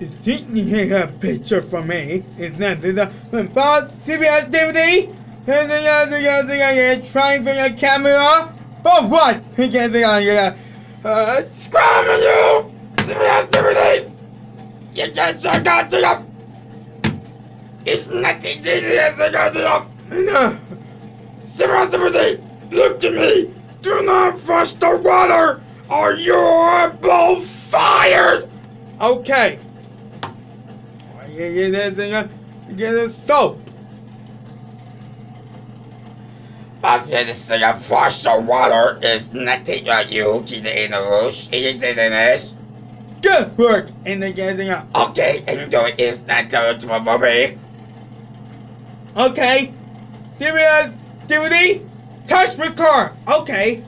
take a picture for me? It's not the Bob CBS DVD? You're trying for your camera? For what? Uh, screaming you! CBS DVD! You can't check out to you! It's nothing serious to go to you! No! CBS DVD! Look at me! Do not flush the water or you're both fired! Okay. You get this, you get a soap. Obviously, flush the water is nothing on you, Kita Inurush. It is Good work in the getting. Okay, and do it is not doing for me. Okay. Serious DVD? Touch record. Okay.